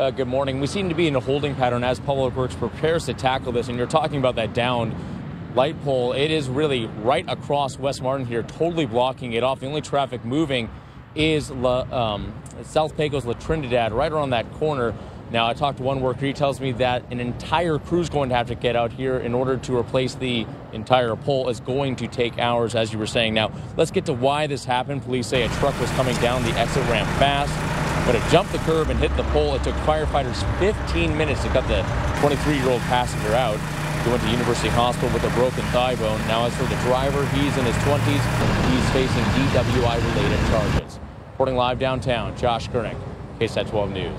Uh, good morning. We seem to be in a holding pattern as Public Works prepares to tackle this, and you're talking about that downed light pole. It is really right across West Martin here, totally blocking it off. The only traffic moving is La, um, South Pecos La Trinidad, right around that corner. Now, I talked to one worker. He tells me that an entire crew is going to have to get out here in order to replace the entire pole. is going to take hours, as you were saying. Now, let's get to why this happened. Police say a truck was coming down the exit ramp fast. But it jumped the curb and hit the pole. It took firefighters 15 minutes to cut the 23-year-old passenger out. He went to University Hospital with a broken thigh bone. Now, as for the driver, he's in his 20s. He's facing DWI-related charges. Reporting live downtown, Josh Kernick, KSAT 12 News.